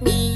me.